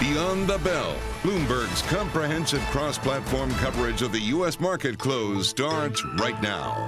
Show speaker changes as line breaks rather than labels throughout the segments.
Beyond the Bell, Bloomberg's comprehensive cross platform coverage of the U.S. market close starts right now.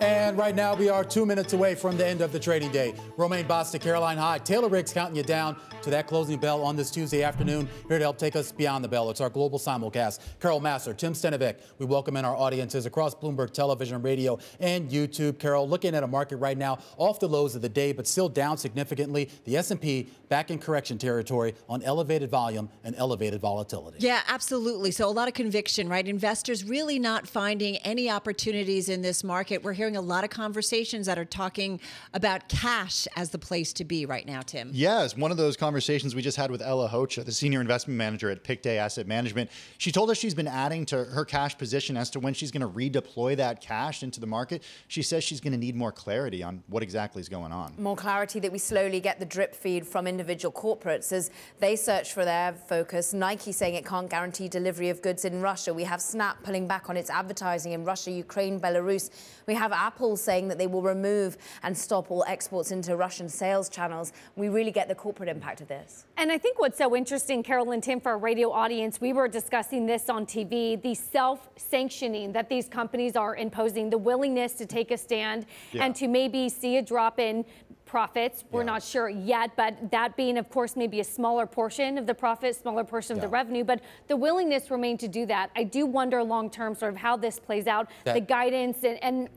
And right now, we are two minutes away from the end of the trading day. Romaine Bostick, Caroline Hyde, Taylor Riggs counting you down to that closing bell on this Tuesday afternoon. Here to help take us beyond the bell. It's our global simulcast. Carol Massar, Tim Stenovec. We welcome in our audiences across Bloomberg Television, radio, and YouTube. Carol, looking at a market right now off the lows of the day, but still down significantly. The S&P back in correction territory on elevated volume and elevated volatility.
Yeah, absolutely. So a lot of conviction, right? Investors really not finding any opportunities in this market. We're hearing a lot of conversations that are talking about cash as the place to be right now, Tim.
Yes, one of those conversations we just had with Ella Hoxha, the senior investment manager at Pictet Asset Management. She told us she's been adding to her cash position as to when she's going to redeploy that cash into the market. She says she's going to need more clarity on what exactly is going on.
More clarity that we slowly get the drip feed from individual corporates as they search for their focus. Nike saying it can't guarantee delivery of goods in Russia. We have Snap pulling back on its advertising in Russia, Ukraine, Belarus. We have Apple saying that they will remove and stop all exports into Russian sales channels. We really get the corporate impact of this.
And I think what's so interesting, Carol and Tim, for our radio audience, we were discussing this on TV, the self-sanctioning that these companies are imposing, the willingness to take a stand yeah. and to maybe see a drop in profits. We're yeah. not sure yet, but that being, of course, maybe a smaller portion of the profit, smaller portion of the revenue, but the willingness remain to do that. I do wonder long term sort of how this plays out, that, the guidance and, and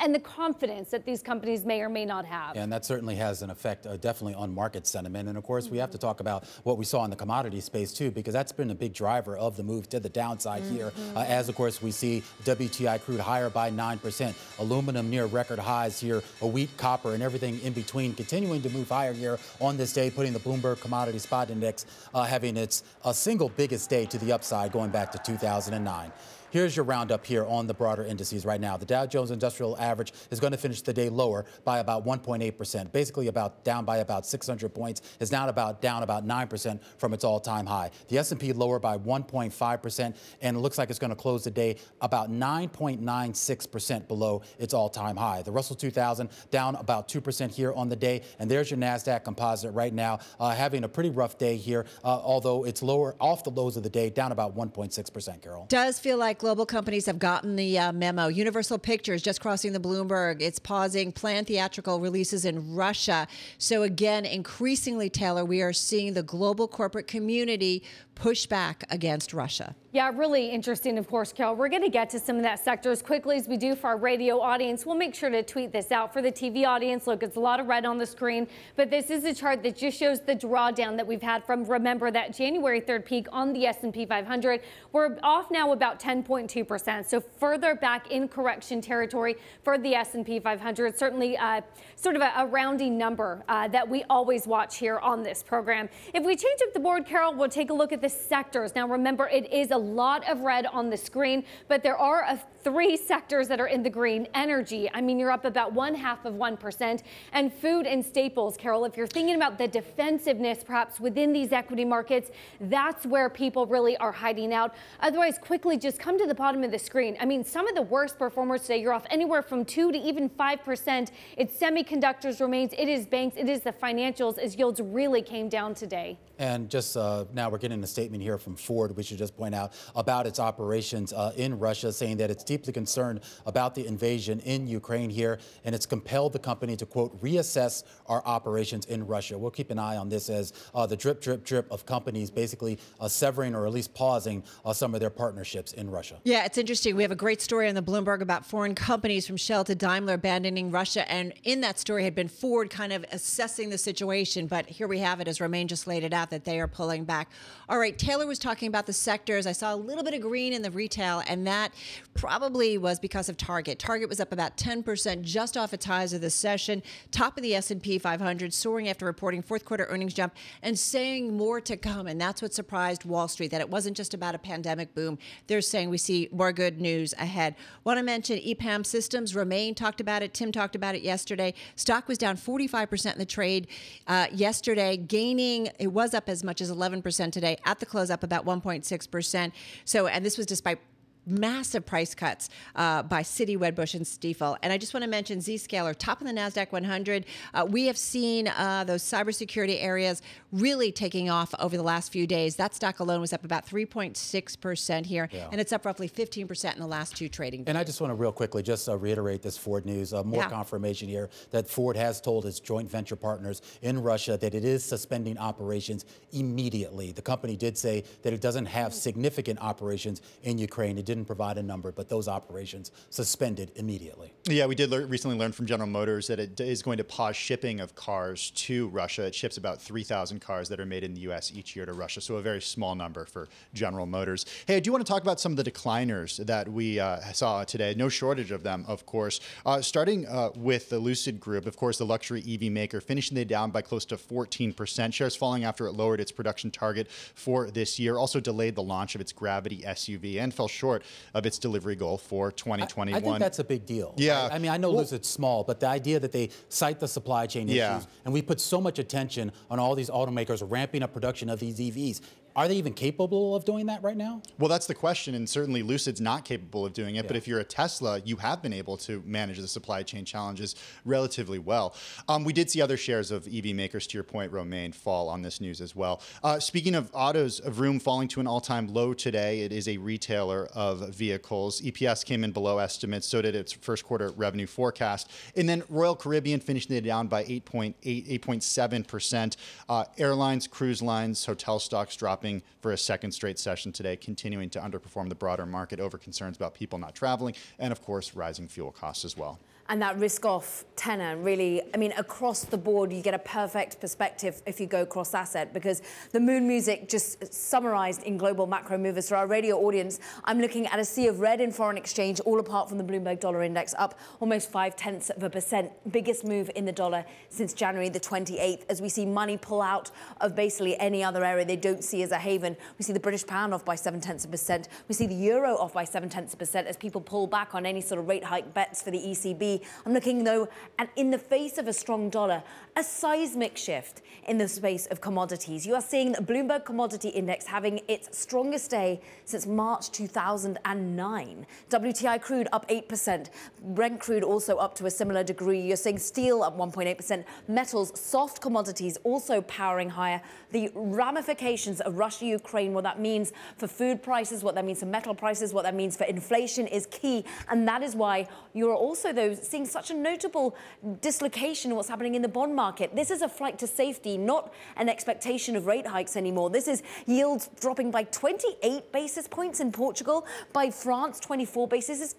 and the confidence that these companies may or may not have.
And that certainly has an effect uh, definitely on market sentiment. And of course, mm-hmm. we have to talk about what we saw in the commodity space too, because that's been a big driver of the move to the downside mm-hmm. here. Uh, as of course, we see WTI crude higher by 9%, aluminum near record highs here, a wheat, copper, and everything in between between, continuing to move higher here on this day, putting the Bloomberg Commodity Spot Index uh, having its uh, single biggest day to the upside going back to 2009. Here's your roundup here on the broader indices right now. The Dow Jones Industrial Average is going to finish the day lower by about 1.8%, basically about down by about 600 points. It's now about down about 9% from its all-time high. The S&P lower by 1.5%, and it looks like it's going to close the day about 9.96% below its all-time high. The Russell 2000 down about 2% here on the day, and there's your Nasdaq Composite right now, uh, having a pretty rough day here, uh, although it's lower off the lows of the day, down about 1.6%. Carol
does feel like global companies have gotten the uh, memo. Universal Pictures just crossing the Bloomberg. It's pausing planned theatrical releases in Russia. So, again, increasingly, Taylor, we are seeing the global corporate community push back against Russia.
Yeah, really interesting, of course, Carol. We're going to get to some of that sector as quickly as we do for our radio audience. We'll make sure to tweet this out for the TV audience. Look, it's a lot of red on the screen, but this is a chart that just shows the drawdown that we've had from, remember, that January 3rd peak on the S&P 500. We're off now about 10.2%, so further back in correction territory for the S&P 500. Certainly uh, sort of a, a rounding number uh, that we always watch here on this program. If we change up the board, Carol, we'll take a look at the sectors. Now, remember, it is a lot of red on the screen, but there are a, three sectors that are in the green. Energy, I mean, you're up about one half of 1%. And food and staples, Carol, if you're thinking about the defensiveness perhaps within these equity markets, that's where people really are hiding out. Otherwise, quickly just come to the bottom of the screen. I mean, some of the worst performers today, you're off anywhere from 2 to even 5%. It's semiconductors remains, it is banks, it is the financials as yields really came down today.
And just uh, now we're getting a statement here from Ford, we should just point out, about its operations uh, in Russia, saying that it's deeply concerned about the invasion in Ukraine here, and it's compelled the company to, quote, reassess our operations in Russia. We'll keep an eye on this as uh, the drip, drip, drip of companies basically uh, severing or at least pausing some of their partnerships in Russia.
Yeah, it's interesting. We have a great story on the Bloomberg about foreign companies from Shell to Daimler abandoning Russia, and in that story had been Ford kind of assessing the situation, but here we have it as Romaine just laid it out that they are pulling back. All right, Taylor was talking about the sectors. I saw a little bit of green in the retail, and that probably was because of Target. Target was up about 10% just off its highs of the session, top of the S&P 500, soaring after reporting fourth quarter earnings jump and saying more to come. And that's what surprised Wall Street, that it wasn't just about a pandemic boom. They're saying we see more good news ahead. Want to mention EPAM Systems. Romaine talked about it. Tim talked about it yesterday. Stock was down 45% in the trade uh, yesterday, gaining, it was up as much as 11% today. At the close, up about 1.6%. So, and this was despite massive price cuts uh, by Citi, Wedbush, and Stifel. And I just want to mention Zscaler, top of the NASDAQ 100. Uh, we have seen uh, those cybersecurity areas really taking off over the last few days. That stock alone was up about 3.6% here, yeah. and it's up roughly 15% in the last two trading days.
And I just want to real quickly just uh, reiterate this Ford news. Uh, more yeah. confirmation here that Ford has told its joint venture partners in Russia that it is suspending operations immediately. The company did say that it doesn't have significant operations in Ukraine. It didn't provide a number, but those operations suspended immediately.
Yeah, we did recently learn from General Motors that it is going to pause shipping of cars to Russia. It ships about 3,000 cars that are made in the U.S. each year to Russia, so a very small number for General Motors. Hey, I do want to talk about some of the decliners that we uh, saw today. No shortage of them, of course. Uh, starting uh, with the Lucid Group, of course, the luxury EV maker, finishing the day down by close to 14%. Shares falling after it lowered its production target for this year. Also delayed the launch of its Gravity SUV and fell short of its delivery goal for 2021. I, I
think that's a big deal.
Yeah.
Right? I mean, I know well, Lucid's small, but the idea that they cite the supply chain
yeah.
issues, and we put so much attention on all these automakers ramping up production of these EVs, are they even capable of doing that right now?
Well, that's the question, and certainly Lucid's not capable of doing it. Yeah. But if you're a Tesla, you have been able to manage the supply chain challenges relatively well. Um, we did see other shares of EV makers, to your point, Romaine, fall on this news as well. Uh, speaking of autos, Vroom falling to an all-time low today. It is a retailer of vehicles. EPS came in below estimates. So did its first quarter revenue forecast. And then Royal Caribbean finished it down by 8.8, 8.7 percent. Uh, airlines, cruise lines, hotel stocks dropped dropping for a second straight session today, continuing to underperform the broader market over concerns about people not traveling and, of course, rising fuel costs as well
and that risk off tenor really, I mean, across the board, you get a perfect perspective if you go cross asset because the moon music just summarized in global macro movers. For our radio audience, I'm looking at a sea of red in foreign exchange, all apart from the Bloomberg dollar index, up almost five tenths of a percent. Biggest move in the dollar since January the 28th, as we see money pull out of basically any other area they don't see as a haven. We see the British pound off by seven tenths of a percent. We see the euro off by seven tenths of a percent as people pull back on any sort of rate hike bets for the ECB. I'm looking, though, at in the face of a strong dollar, a seismic shift in the space of commodities. You are seeing the Bloomberg Commodity Index having its strongest day since March 2009. WTI crude up 8%. Brent crude also up to a similar degree. You're seeing steel up 1.8%. Metals, soft commodities also powering higher. The ramifications of Russia Ukraine, what that means for food prices, what that means for metal prices, what that means for inflation is key. And that is why you're also, though, seeing such a notable dislocation in what's happening in the bond market. This is a flight to safety, not an expectation of rate hikes anymore. This is yields dropping by 28 basis points in Portugal, by France 24 basis,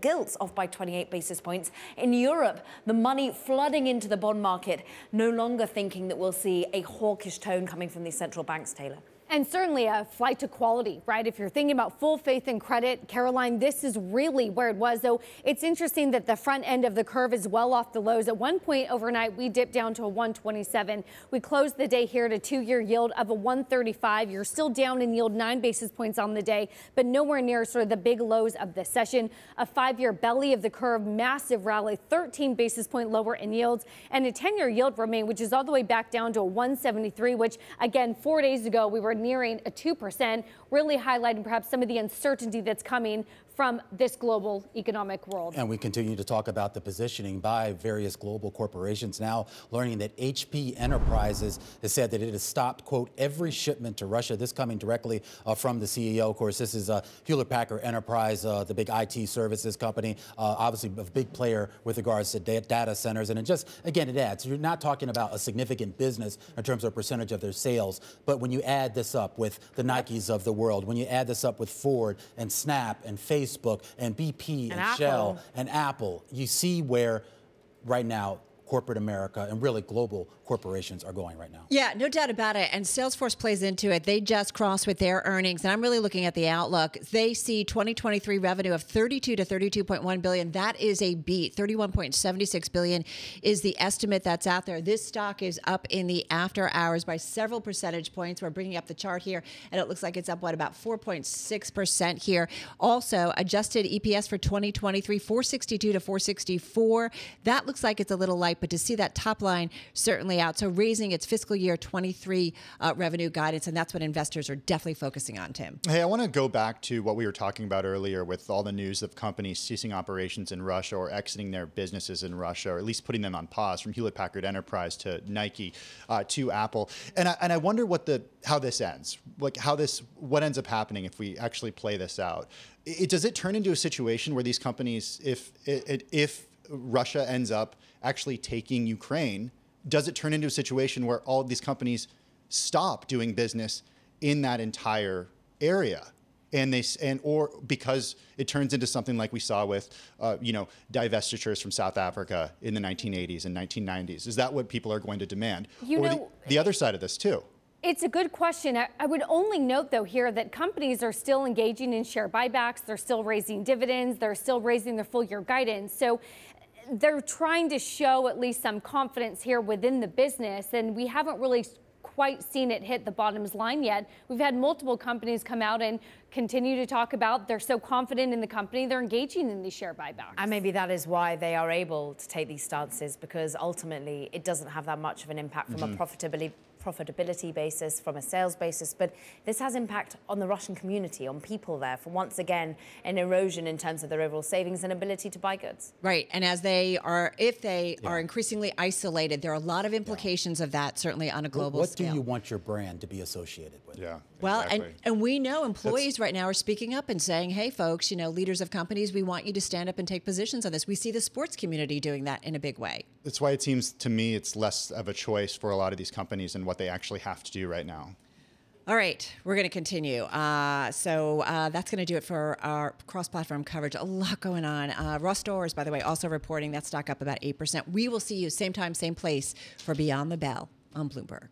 gilts off by 28 basis points. In Europe, the money flooding into the bond market, no longer thinking that we'll see a hawkish tone coming from these central banks, Taylor.
And certainly a flight to quality, right? If you're thinking about full faith and credit, Caroline, this is really where it was. Though it's interesting that the front end of the curve is well off the lows. At one point overnight, we dipped down to a 127. We closed the day here at a two year yield of a 135. You're still down in yield nine basis points on the day, but nowhere near sort of the big lows of the session. A five year belly of the curve, massive rally, 13 basis point lower in yields, and a 10 year yield remain, which is all the way back down to a 173, which again, four days ago, we were nearing a 2%, really highlighting perhaps some of the uncertainty that's coming from this global economic world.
And we continue to talk about the positioning by various global corporations now, learning that HP Enterprises has said that it has stopped, quote, every shipment to Russia. This coming directly uh, from the CEO. Of course, this is uh, Hewlett Packard Enterprise, uh, the big IT services company, uh, obviously a big player with regards to data centers. And it just, again, it adds. You're not talking about a significant business in terms of percentage of their sales, but when you add this up with the Nikes of the world, when you add this up with Ford and Snap and Facebook, Facebook and BP and, and Shell and Apple, you see where right now corporate America and really global corporations are going right now.
Yeah, no doubt about it. And Salesforce plays into it. They just crossed with their earnings, and I'm really looking at the outlook. They see 2023 revenue of 32 to 32.1 billion. That is a beat. 31.76 billion is the estimate that's out there. This stock is up in the after hours by several percentage points. We're bringing up the chart here, and it looks like it's up what about 4.6 percent here. Also, adjusted EPS for 2023 462 to 464. That looks like it's a little light quite, but to see that top line certainly out. So raising its fiscal year 23 uh, revenue guidance, and that's what investors are definitely focusing on, Tim.
Hey, I want to go back to what we were talking about earlier with all the news of companies ceasing operations in Russia or exiting their businesses in Russia, or at least putting them on pause, from Hewlett Packard Enterprise to Nike uh, to Apple. And I, and I wonder what the how this ends, like how this what ends up happening if we actually play this out. It, does it turn into a situation where these companies, if if Russia ends up actually taking Ukraine, does it turn into a situation where all of these companies stop doing business in that entire area? and they and or because it turns into something like we saw with uh, you know divestitures from South Africa in the 1980s and 1990s. Is that what people are going to demand?
You
or
know,
the, the other side of this too.
It's a good question. I, I would only note, though, here that companies are still engaging in share buybacks. They're still raising dividends. They're still raising their full year guidance. So they're trying to show at least some confidence here within the business. And we haven't really quite seen it hit the bottoms line yet. We've had multiple companies come out and continue to talk about they're so confident in the company, they're engaging in these share buybacks.
And maybe that is why they are able to take these stances because ultimately it doesn't have that much of an impact from mm-hmm. a profitability profitability basis, from a sales basis, but this has impact on the Russian community, on people there, for once again an erosion in terms of their overall savings and ability to buy goods.
Right, and as they are, if they yeah. are increasingly isolated, there are a lot of implications yeah. of that, certainly on a global
what,
scale.
What do you want your brand to be associated with?
Yeah.
Well, exactly. and, and we know employees That's, right now are speaking up and saying, hey, folks, you know, leaders of companies, we want you to stand up and take positions on this. We see the sports community doing that in a big way.
That's why it seems to me it's less of a choice for a lot of these companies and what they actually have to do right now.
All right, we're going to continue. Uh, so uh, that's going to do it for our cross-platform coverage. A lot going on. Uh, Ross Stores, by the way, also reporting that stock up about eight percent. We will see you same time, same place for Beyond the Bell on Bloomberg.